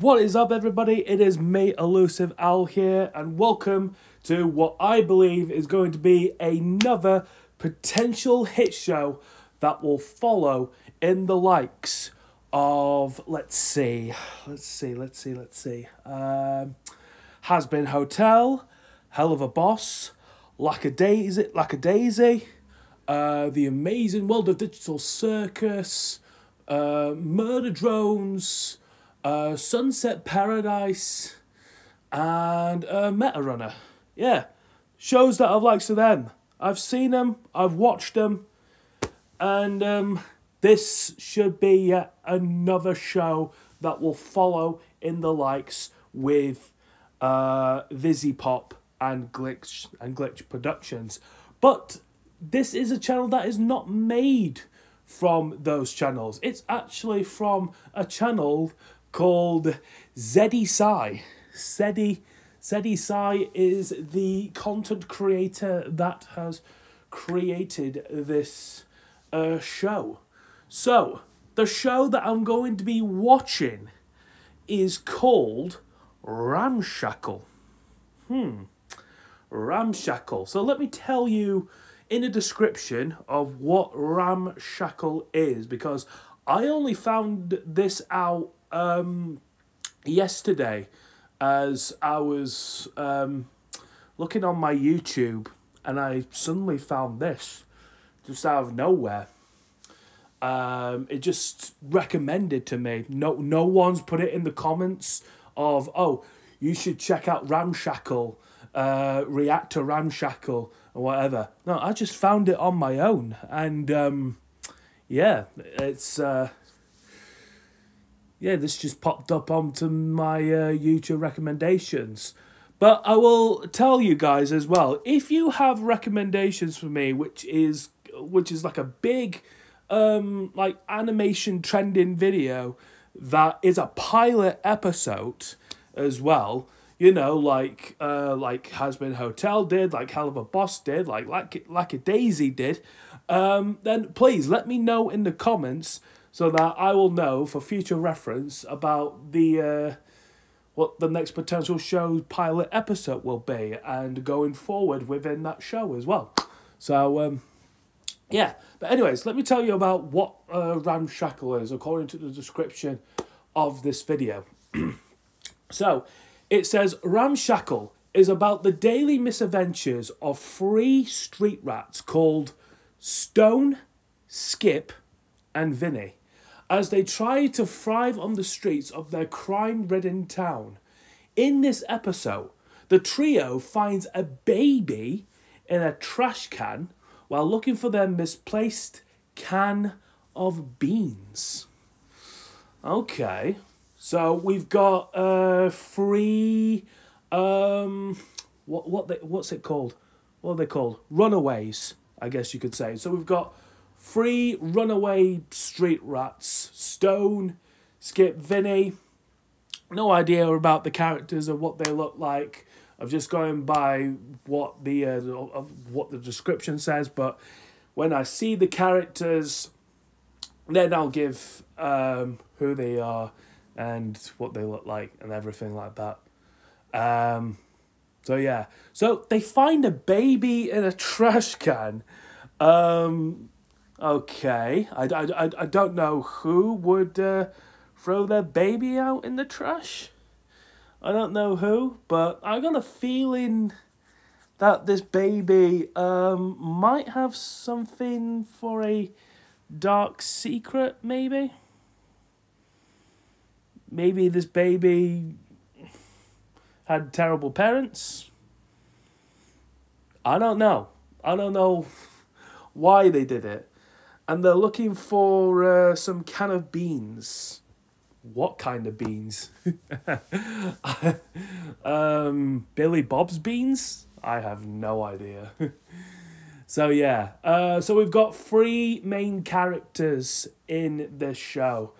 What is up, everybody? It is me, Elusive Owl here, and welcome to what I believe is going to be another potential hit show that will follow in the likes of, let's see, let's see, let's see, let's see, um, Hazbin Hotel, Hell of a Boss, Lackadaisy, Lackadaisy, uh, The Amazing World of Digital Circus, uh, Murder Drones, uh, Sunset Paradise, and uh, Meta Runner. Yeah, shows that I've liked to them. I've seen them, I've watched them, and um, this should be yet another show that will follow in the likes with uh, Pop and Glitch and Glitch Productions. But this is a channel that is not made from those channels. It's actually from a channel called Zeddy Sai. Zeddy, Zeddy Sai is the content creator that has created this uh, show. So, the show that I'm going to be watching is called Ramshackle. Hmm. Ramshackle. So let me tell you in a description of what Ramshackle is because I only found this out um, yesterday as I was um, looking on my YouTube and I suddenly found this just out of nowhere. Um, it just recommended to me. No, no one's put it in the comments of oh, you should check out Ramshackle, uh, react to Ramshackle or whatever. No, I just found it on my own, and um, yeah, it's uh, yeah, this just popped up onto my uh, YouTube recommendations. But I will tell you guys as well, if you have recommendations for me, which is which is like a big um like animation trending video that is a pilot episode as well, you know, like uh like Been Hotel did, like hell of a Boss did, like like Lackadaisy did, um, then please let me know in the comments so that I will know for future reference about the uh, what the next potential show pilot episode will be and going forward within that show as well. So um, yeah, but anyways, let me tell you about what uh, Ramshackle is according to the description of this video. so it says Ramshackle is about the daily misadventures of three street rats called Stone, Skip, and Vinny as they try to thrive on the streets of their crime ridden town. In this episode, the trio finds a baby in a trash can while looking for their misplaced can of beans. Okay, so we've got uh three um what what they, what's it called? What are they called? Runaways, I guess you could say. So we've got Three runaway street rats. Stone, Skip, Vinny. No idea about the characters or what they look like. I'm just going by what the uh, of what the description says. But when I see the characters, then I'll give um, who they are and what they look like and everything like that. Um, so yeah, so they find a baby in a trash can. Um, Okay, I, I, I, I don't know who would uh, throw their baby out in the trash. I don't know who, but I got a feeling that this baby um, might have something for a dark secret, maybe. Maybe this baby had terrible parents. I don't know. I don't know why they did it and they're looking for uh, some can of beans. What kind of beans? um, Billy Bob's beans? I have no idea. so yeah, uh, so we've got three main characters in this show.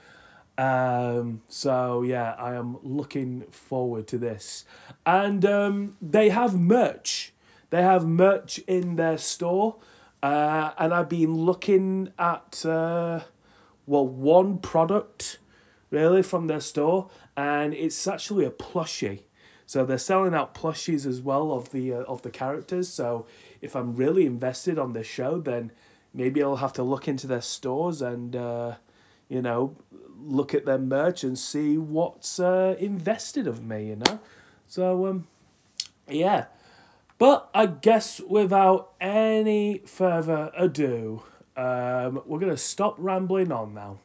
Um, so yeah, I am looking forward to this, and um, they have merch. They have merch in their store. Uh, and I've been looking at, uh, well, one product really from their store, and it's actually a plushie. So they're selling out plushies as well of the uh, of the characters. So if I'm really invested on this show, then maybe I'll have to look into their stores and uh, you know look at their merch and see what's uh, invested of me. You know, so um, yeah. But I guess without any further ado, um, we're gonna stop rambling on now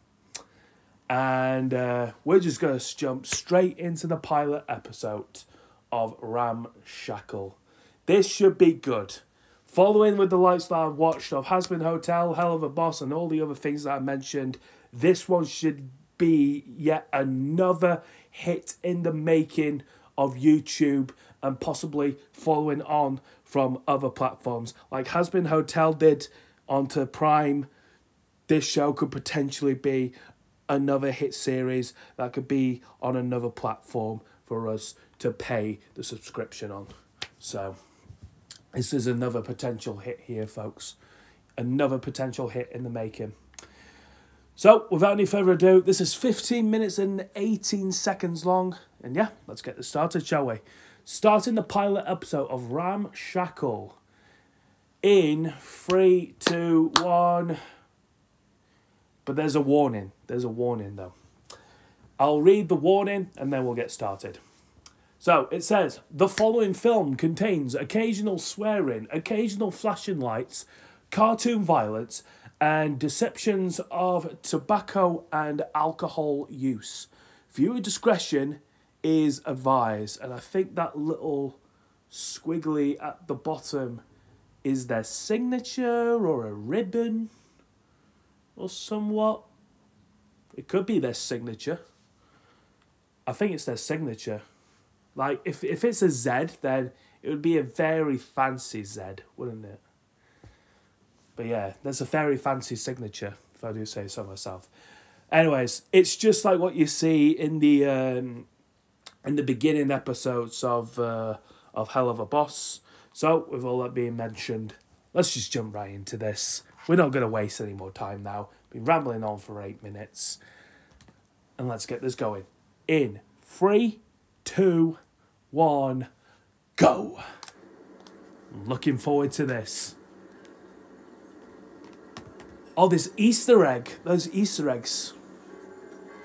and uh, we're just going to jump straight into the pilot episode of Ramshackle. This should be good. Following with the lifestyle I've watched of Hazbin Hotel, Hell of a Boss, and all the other things that I mentioned, this one should be yet another hit in the making of YouTube and possibly following on from other platforms. Like Hazbin Hotel did onto Prime, this show could potentially be another hit series that could be on another platform for us to pay the subscription on. So, this is another potential hit here, folks. Another potential hit in the making. So, without any further ado, this is 15 minutes and 18 seconds long. And yeah, let's get this started, shall we? Starting the pilot episode of Ramshackle in three, two, one. But there's a warning. There's a warning though. I'll read the warning and then we'll get started. So it says the following film contains occasional swearing, occasional flashing lights, cartoon violence, and deceptions of tobacco and alcohol use. Viewer discretion is advised, and I think that little squiggly at the bottom is their signature or a ribbon or somewhat. It could be their signature. I think it's their signature. Like if if it's a Z, then it would be a very fancy Z, wouldn't it? But yeah, there's a very fancy signature, if I do say so myself. Anyways, it's just like what you see in the um, in the beginning episodes of uh, of a Boss. So with all that being mentioned, let's just jump right into this. We're not going to waste any more time now. Been rambling on for eight minutes. And let's get this going. In three, two, one, go. looking forward to this. Oh, this Easter egg. Those Easter eggs.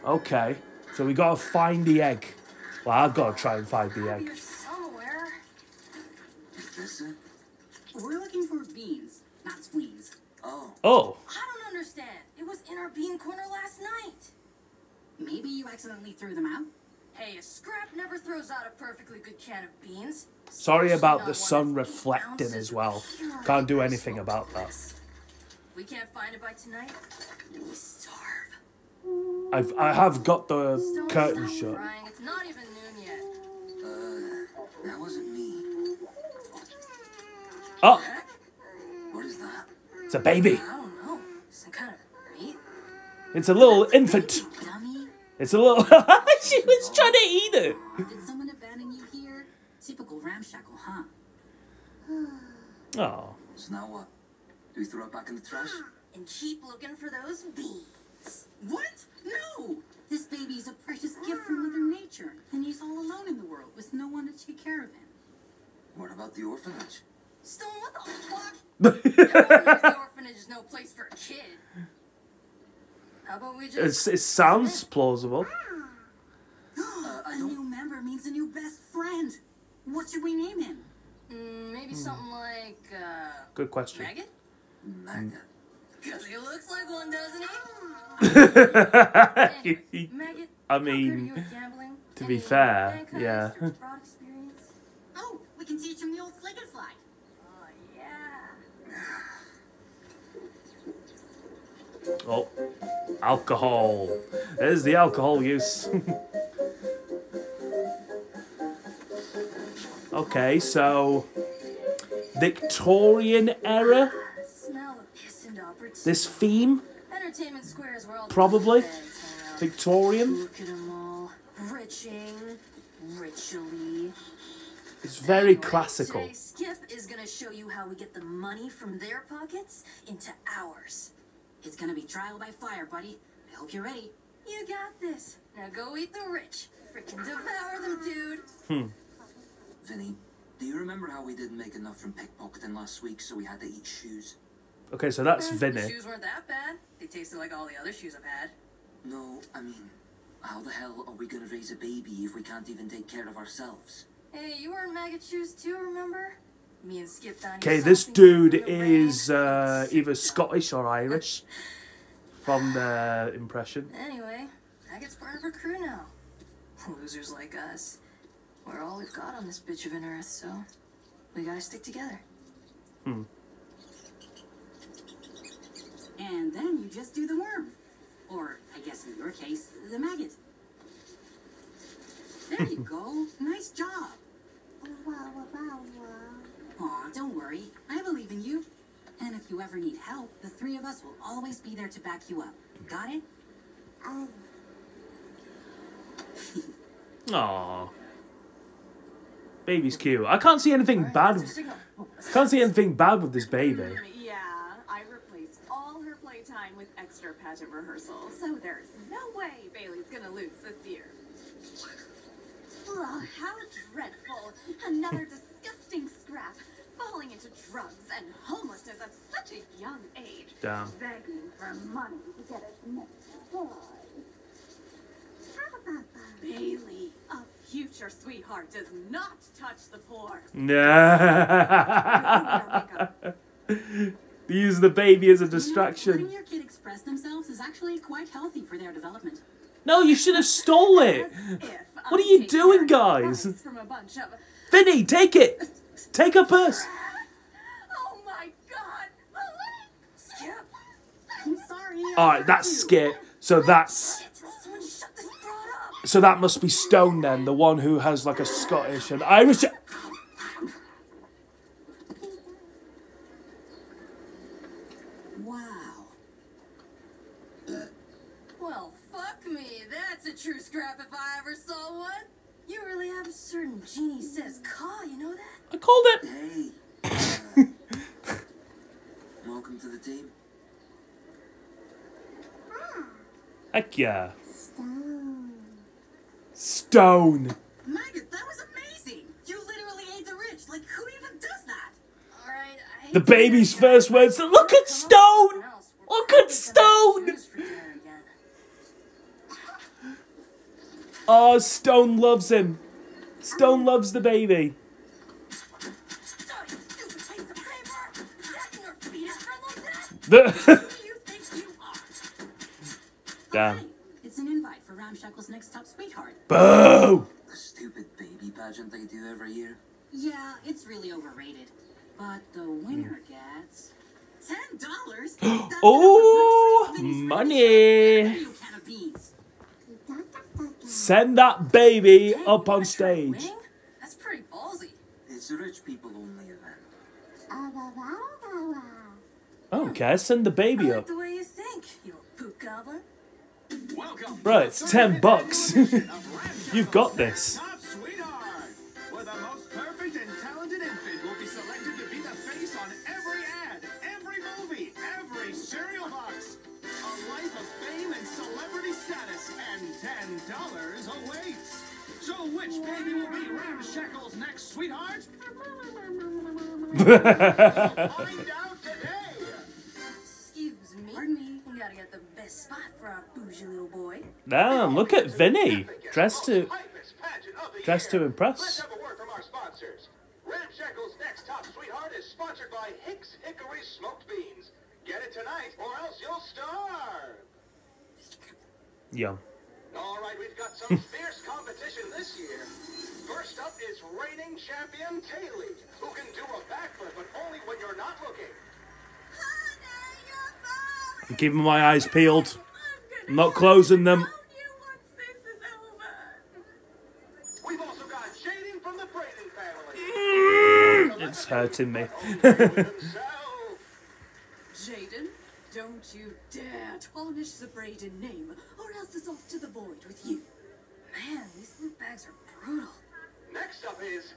Okay. So we gotta find the egg. Well, I've gotta try and find the egg. Somewhere. Is this it? We're looking for beans, not spleens. Oh. Oh. I don't understand. It was in our bean corner last night. Maybe you accidentally threw them out? Hey, a scrap never throws out a perfectly good can of beans. Sorry about the sun reflecting as well. Can't do anything about that. If we can't find it by tonight, we starve. I've I have got the Don't curtain shut. crying. It's not even that wasn't me. Oh, What is that? it's a baby. I don't know. Some kind of meat? It's a little infant. Dummy. It's a little. she was trying to eat it. Did someone abandon you here? Typical ramshackle, huh? Oh, So now what? Do we throw it back in the trash? And keep looking for those beans. What? No! This baby is a precious gift from Mother Nature, and he's all alone in the world with no one to take care of him. What about the orphanage? Stone, what the fuck? The orphanage is no place for a kid. How about we just... it's it sounds plausible. Uh, I a don't. new member means a new best friend. What should we name him? Mm, maybe something like, uh... Good question. Maggot? Maggot. Because he looks like one, doesn't he? Anyway, Maggot, I how good are mean, you at gambling? to be fair, yeah. search fraud experience? Oh, we can teach him the old flick and slide. Oh, yeah. Oh, alcohol. There's the alcohol use. okay, so Victorian era. Smell the piss and opportunity. This theme, Entertainment Square is where all the Probably. fags. Victorian. Look at them all. Riching. Richily. It's very Anyway, classical. Today, Skip is gonna show you how we get the money from their pockets into ours. It's gonna be trial by fire, buddy. I hope you're ready. You got this. Now go eat the rich. Freaking devour them, dude. Hmm. Vinny, do you remember how we didn't make enough from pickpocketing last week, so we had to eat shoes? Okay, so that's Eh, The Vinny. shoes weren't that bad. They tasted like all the other shoes I've had. No, I mean, how the hell are we gonna raise a baby if we can't even take care of ourselves? Hey, you weren't maggot shoes too, remember? Me and Skip down Okay, this dude in the rain. is uh, either Sit Scottish or Irish from the impression. down. Anyway, Maggot's part of our crew now. Losers like us. We're all we've got on this bitch of an earth, so we gotta stick together. And then you just do the worm. Or, I guess in your case, the maggot. There you go. Nice job. Aw, don't worry. I believe in you. And if you ever need help, the three of us will always be there to back you up. Got it? Aww. Baby's cute. I can't see anything bad. that's our signal. Can't see anything bad with this baby. Mm, Yeah, I replaced all her with extra pageant rehearsal, so there's no way Bailey's gonna lose this year. Ugh, how dreadful! Another disgusting scrap, falling into drugs and homelessness at such a young age, Damn. begging for money to get his next toy. Bailey, a future sweetheart, does not touch the poor. Nah. Use the baby as a You know, letting distraction. your kid express themselves is actually quite healthy for their development. No, you should have stole it. What are you doing, guys? From a bunch of, Vinny, take it. Take her purse. oh my god! Skip! I'm sorry. All right, that's. Skip. So that's Someone shut this broad up! so that must be Stone then, the one who has like a Scottish and Irish. Wow. Well, fuck me. That's a true scrap if I ever saw one. You really have a certain je ne sais quoi, you know that? I called it. Hey! uh, welcome to the team. Heck yeah. Stone. Maggot, that was amazing. You literally ate the rich. Like, who even does that? Alright, I The baby's first guys. words. Look at Come up with Stone. something else. We're Look at Stone. Oh, Stone loves him. Stone loves the baby. You stupid piece of paper! Dragging our feet after like that? The Who do you think you are? Damn. Fine. It's an invite for Ramshackle's next top sweetheart. Boo. The stupid baby pageant they do every year. Yeah, it's really overrated. But the winner hmm. gets ten dollars. Oh, money. Send that baby up on stage. winning? That's pretty ballsy. It's a rich people only event. I don't. Send the baby up. the way you think, you poop goblin. Welcome. Bro, it's 10 bucks. annual edition of Ramshackle's You've got this. Status, and ten dollars awaits. So which baby will be Ramshackle's next sweetheart? Find out today. Excuse me. Pardon me. We gotta get the best spot for our bougie little boy. Damn, look at Vinny. Dressed to oh, Hypest pageant of the dressed to impress. Let's have a word from our sponsors. Ramshackle's next top sweetheart is sponsored by Hicks Hickory Smoked Beans. Get it tonight, or else you'll starve. Yum. All right, we've got some fierce competition this year. First up is reigning champion Kaylee, who can do a backflip, but only when you're not looking. I'm keeping my eyes peeled. I'm not closing them. We've also got Jaden from the Braden family. Mm, it's hurting me. Himself. Jaden, don't you dare tarnish the Braden name, or else it's off to the void with you. Man, these loot bags are brutal. Next up is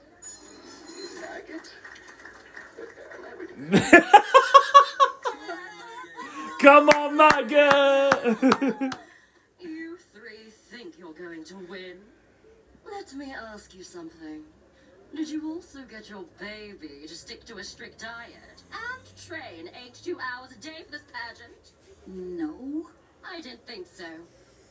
Maggot. Come on, Maggot. You three think you're going to win. Let me ask you something. Did you also get your baby to stick to a strict diet and train eight to two hours a day for this pageant? No. I didn't think so.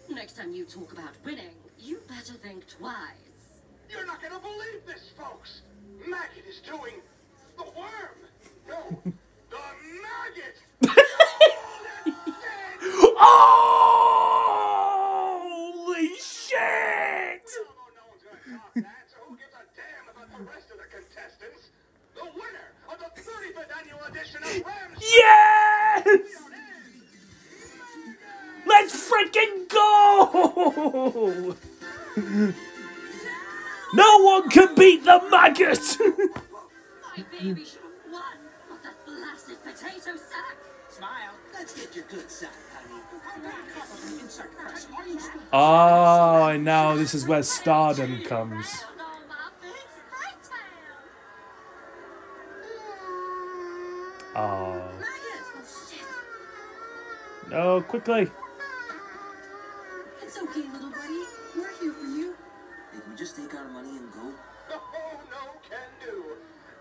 Next time you talk about winning, you better think twice. You're not gonna believe this, folks. Maggot is doing the worm. No, the maggot. Holy shit! Although no one's gonna talk that, so who gives a damn about the rest of the contestants? The winner of the 35th annual edition of Rams. Yes! Let's freaking go! No one can beat the maggot! My baby should have won, not that blasted potato sack. Smile. Let's get your good side, honey. Insert press. Are you still oh, now this is where stardom comes. Round on my big spray tail. Oh. Maggot! Shit. No, quickly. It's okay, little buddy. We're here for you. Hey, can we just take our money and go? Oh, no can do.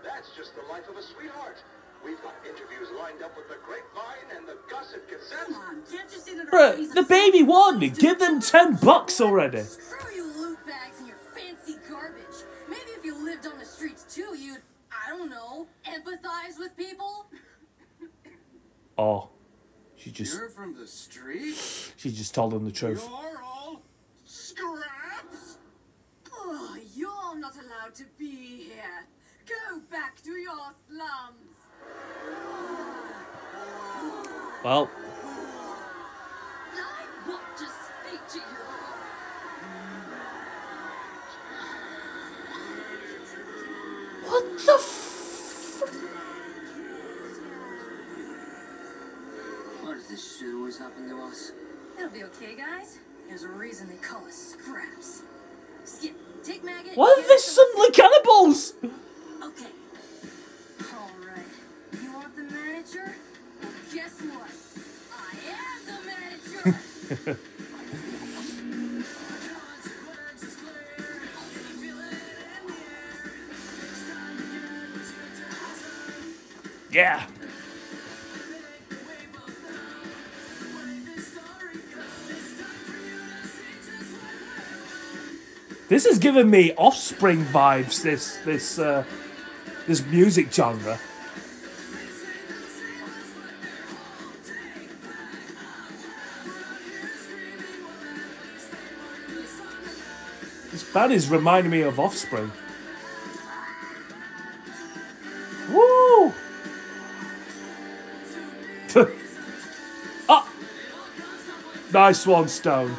That's just the life of a sweetheart. We've got interviews lined up with the Grapevine and the Gossip Gazette. Come on, can't you see that Bruh, the upset? baby won. Give them 10 bucks already. Screw you loot bags and your fancy garbage. Maybe if you lived on the streets too, you'd, I don't know, empathize with people? Oh. She just You're from the street? she just told him the truth. You're all scraps? Oh, you're not allowed to be here. Go back to your slums. Well, I want to speak to you. what the this shit always happen to us? It'll be okay, guys. There's a reason they call us scraps. Skip, take maggot. Why are get they some- suddenly cannibals? Okay. This is giving me offspring vibes, this this uh this music genre. This band is reminding me of Offspring. Woo! ah! Nice one, Stone.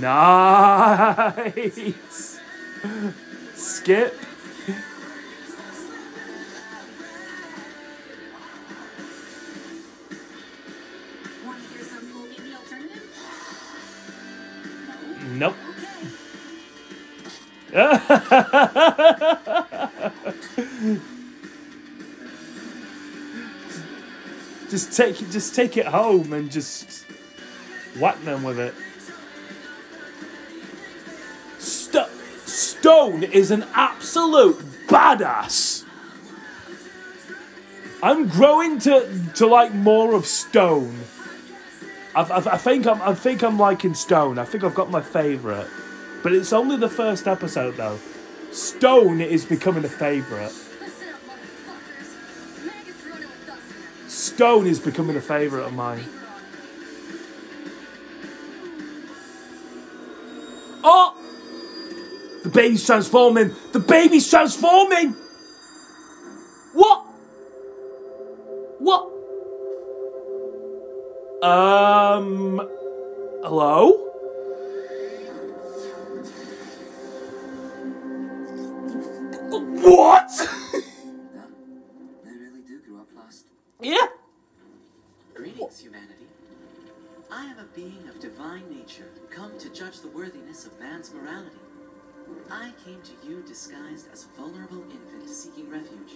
Nice. Skip. Want to hear some cool indie alternative? Nope. just take it just take it home and just whack them with it. Stone is an absolute badass. I'm growing to to like more of Stone. I, I, I think I'm I think I'm liking Stone. I think I've got my favourite, but it's only the first episode though. Stone is becoming a favourite. Stone is becoming a favourite of mine. The baby's transforming! The baby's transforming! What? What? Um. Hello? What? Damn, they really do grow up fast. yeah. Greetings, humanity. I am a being of divine nature, come to judge the worthiness of man's morality. I came to you disguised as a vulnerable infant seeking refuge,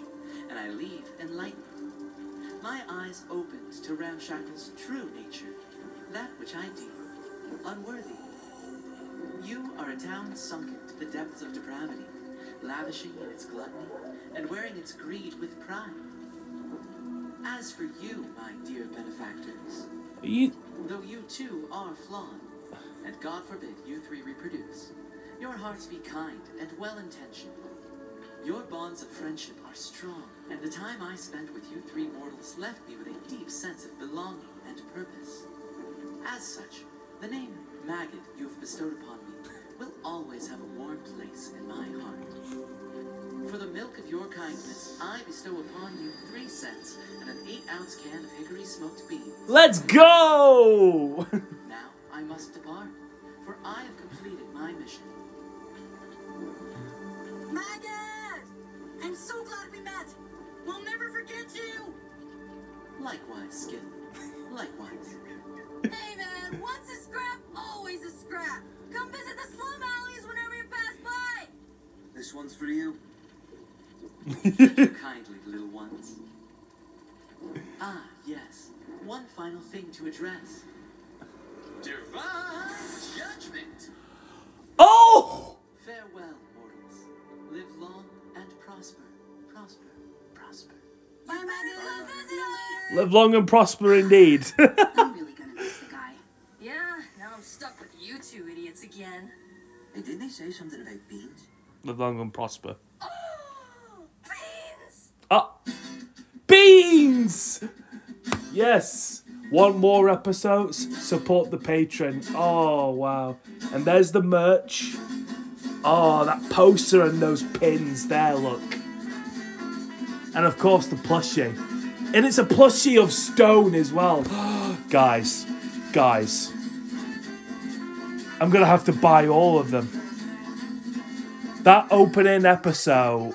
and I leave enlightened. my eyes opened to Ramshackle's true nature, that which I deem unworthy. You are a town sunken to the depths of depravity, lavishing in its gluttony and wearing its greed with pride. As for you, my dear benefactors, You, though you too are flawed, and God forbid you three reproduce, your hearts be kind and well intentioned. Your bonds of friendship are strong, and the time I spent with you three mortals left me with a deep sense of belonging and purpose. As such, the name Maggot you have bestowed upon me will always have a warm place in my heart. For the milk of your kindness, I bestow upon you three cents and an eight ounce can of hickory smoked beans. let's go! Now I must depart, for I have completed my mission. Maggot! I'm so glad we met. We'll never forget you. Likewise, Skip. Likewise. Hey man, once a scrap, always a scrap. Come visit the slum alleys whenever you pass by. This one's for you. You kindly, little ones. Ah, yes. One final thing to address. Divine judgment. Oh! Farewell, mortals. Live long and prosper. Prosper. Prosper. Bye, Maggot. See you later. Live long and prosper indeed. I'm really gonna miss the guy. Yeah, now I'm stuck with you two idiots again. Hey, didn't they say something about beans? Live long and prosper. Oh, beans! Ah! Beans! Yes! One more episodes. Support the Patreon. Oh, wow. And there's the merch. Oh, that poster and those pins there, look. And of course, the plushie. And it's a plushie of stone as well. guys, guys. I'm going to have to buy all of them. That opening episode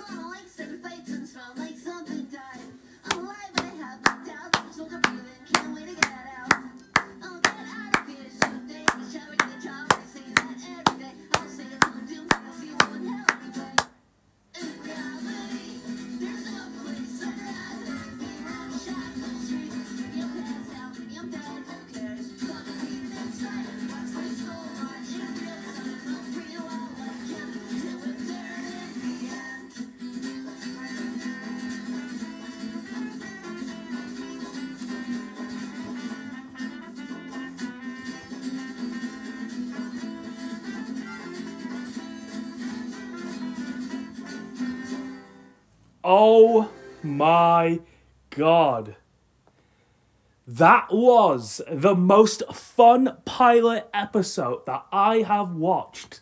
was the most fun pilot episode that I have watched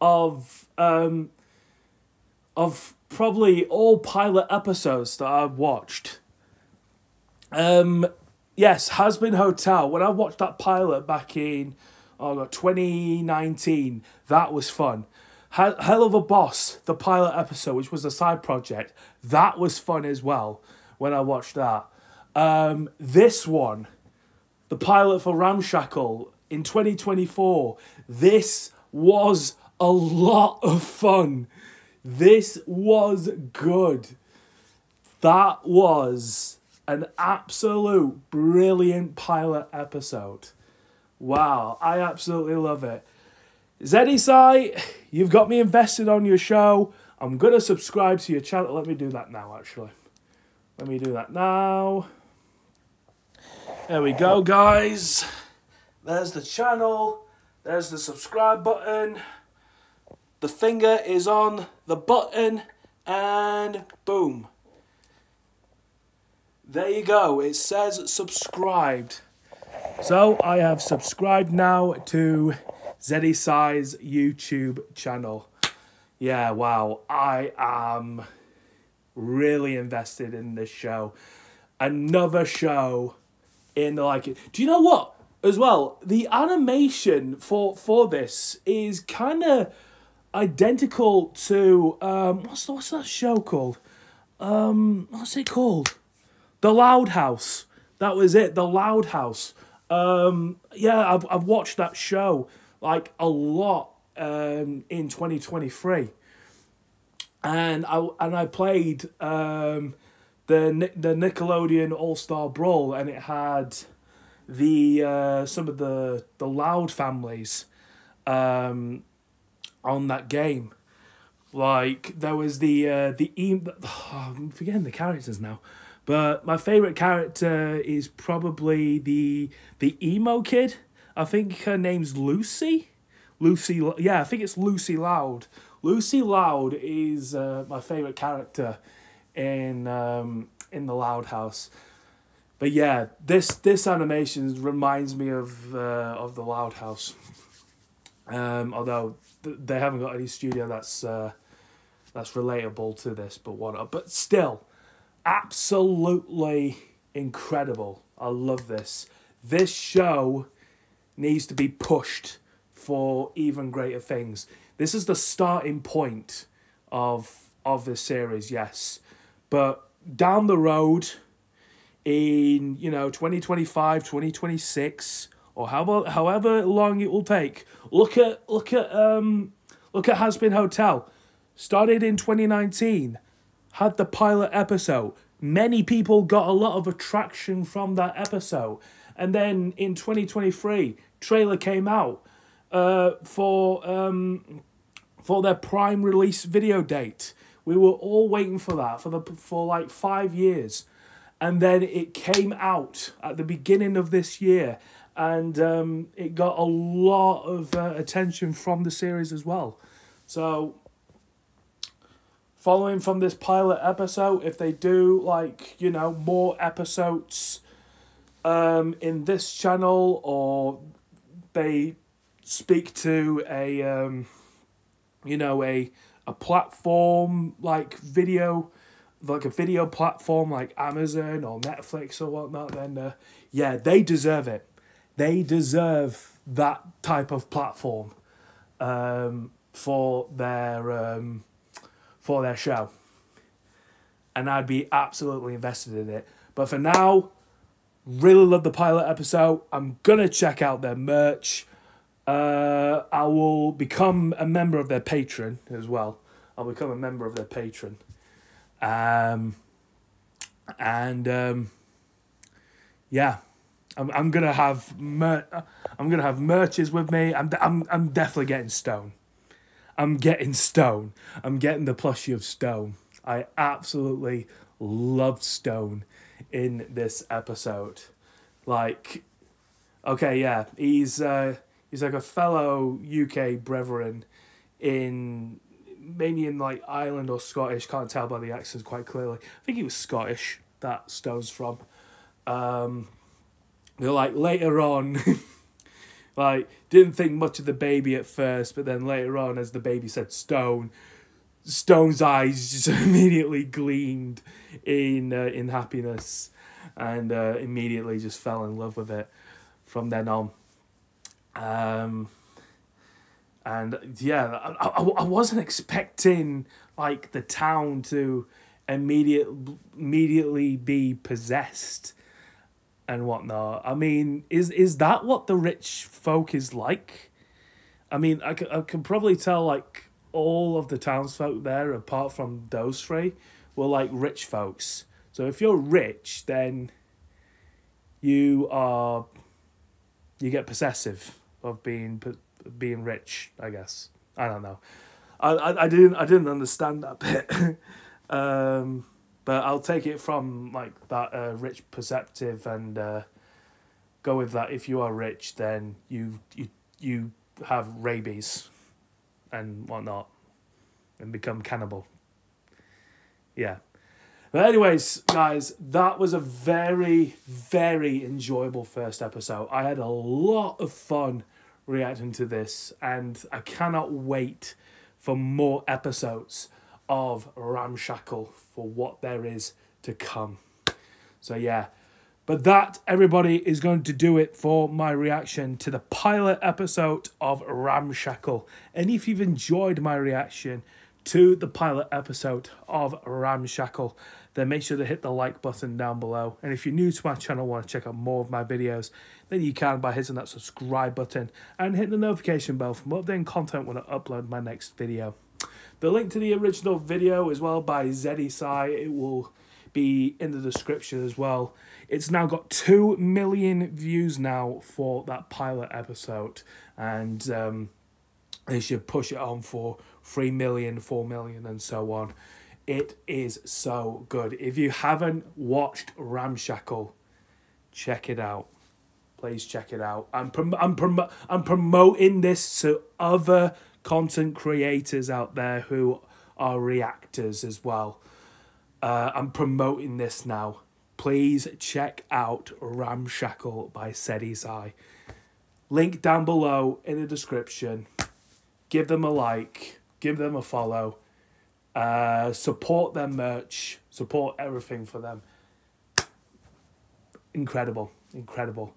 of um of probably all pilot episodes that I've watched. Um yes, Hazbin Hotel. When I watched that pilot back in oh god, 2019, that was fun. Hell Hell of a Boss, the pilot episode, which was a side project, that was fun as well when I watched that. Um, this one, the pilot for Ramshackle in 2024, this was a lot of fun. This was good. That was an absolute brilliant pilot episode. Wow, I absolutely love it. Zeddy Sai, you've got me invested on your show. I'm gonna subscribe to your channel. Let me do that now, actually. Let me do that now. There we go, guys. There's the channel. There's the subscribe button. The finger is on the button, and boom. There you go. It says subscribed. So I have subscribed now to Zeddy Size YouTube channel. Yeah, wow. I am really invested in this show. Another show in the like it. Do you know what? As well, the animation for for this is kind of identical to um what's what's that show called? Um what's it called? The Loud House. That was it, The Loud House. Um yeah, I've I've watched that show like a lot um in 2023 and I and I played um the the Nickelodeon All Star Brawl, and it had the uh, some of the the Loud families um, on that game. Like there was the uh, the e- oh, I'm forgetting the characters now, but my favorite character is probably the the emo kid. I think her name's Lucy. Lucy, yeah, I think it's Lucy Loud. Lucy Loud is uh, my favorite character in um, in the Loud House. But yeah, this this animation reminds me of uh, of the Loud House. Um, although th- they haven't got any studio that's uh, that's relatable to this, but what? But still, absolutely incredible. I love this. This show needs to be pushed for even greater things. This is the starting point of of this series, yes. But down the road in, you know, 2025, 2026 or however however long it will take. Look at look at um look at Hazbin Hotel. Started in 2019, had the pilot episode. Many people got a lot of attraction from that episode. And then in 2023, trailer came out uh, for um, for their prime release video date. We were all waiting for that for the for like five years, and then it came out at the beginning of this year, and um, it got a lot of uh, attention from the series as well. So, following from this pilot episode, if they do like you know more episodes um, in this channel or they speak to a um, you know a a platform like video like a video platform like Amazon or Netflix or whatnot, then uh, yeah, they deserve it. They deserve that type of platform um, for their um, for their show, and I'd be absolutely invested in it. But for now, really love the pilot episode. I'm gonna check out their merch. Uh, I will become a member of their Patreon as well. I'll become a member of their Patreon. Um, and um, yeah, I'm I'm gonna have mer- I'm gonna have merches with me. I'm I'm I'm definitely getting stone. I'm getting stone. I'm getting the plushie of stone. I absolutely loved stone in this episode. Like, okay, yeah, he's uh, he's like a fellow UK brethren in mainly in like Ireland or Scottish. Can't tell by the accent quite clearly. I think he was Scottish. That Stone's from. Um, they're like later on, like didn't think much of the baby at first, but then later on, as the baby said Stone, Stone's eyes just immediately gleamed in uh, in happiness, and uh, immediately just fell in love with it from then on. Um, and yeah, I, I, I wasn't expecting like the town to immediate immediately be possessed and whatnot. I mean, is is that what the rich folk is like? I mean, I can, I can probably tell like all of the townsfolk there, apart from those three, were like rich folks. So if you're rich, then you are you get possessive of being being rich. I guess I don't know. I, I, I didn't I didn't understand that bit. um, but I'll take it from like that uh, rich perceptive and uh, go with that. If you are rich, then you you you have rabies and whatnot, and become cannibal. Yeah. But anyways, guys, that was a very, very enjoyable first episode. I had a lot of fun reacting to this, and I cannot wait for more episodes of Ramshackle for what there is to come. So yeah. But that, everybody, is going to do it for my reaction to the pilot episode of Ramshackle. And if you've enjoyed my reaction to the pilot episode of Ramshackle, then make sure to hit the like button down below. And if you're new to my channel, want to check out more of my videos, then you can by hitting that subscribe button and hitting the notification bell for more updating content when I upload my next video. The link to the original video as well by Zeddy Sai, it will be in the description as well. It's now got 2 million views now for that pilot episode. And um, they should push it on for 3 million, 4 million, and so on. It is so good. If you haven't watched Ramshackle, check it out. Please check it out. I'm prom- I'm prom- I'm promoting this to other content creators out there who are reactors as well. Uh, I'm promoting this now. Please check out Ramshackle by Seti Eye. Link down below in the description. Give them a like. Give them a follow. Uh, support their merch. Support everything for them. Incredible, incredible.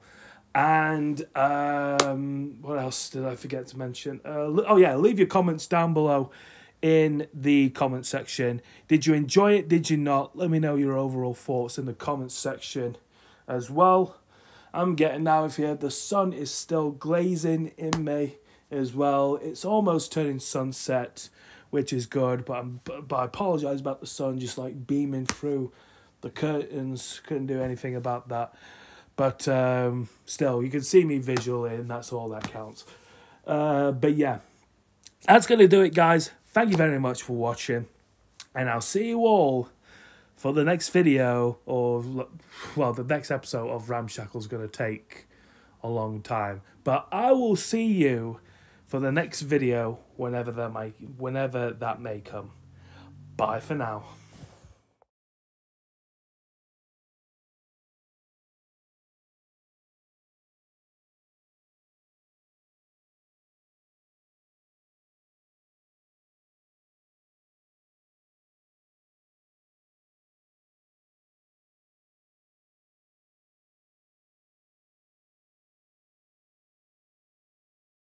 And um, what else did I forget to mention? Uh, oh yeah, leave your comments down below in the comment section. Did you enjoy it? Did you not? Let me know your overall thoughts in the comments section as well. I'm getting out of here. the sun is still glazing in me as well. It's almost turning sunset, which is good, but I'm but, I apologize about the sun just like beaming through the curtains. Couldn't do anything about that. But um, still, you can see me visually, and that's all that counts. Uh, but yeah, that's going to do it, guys. Thank you very much for watching, and I'll see you all for the next video of, well, the next episode of Ramshackle's going to take a long time. But I will see you for the next video whenever that might, whenever that may come. Bye for now.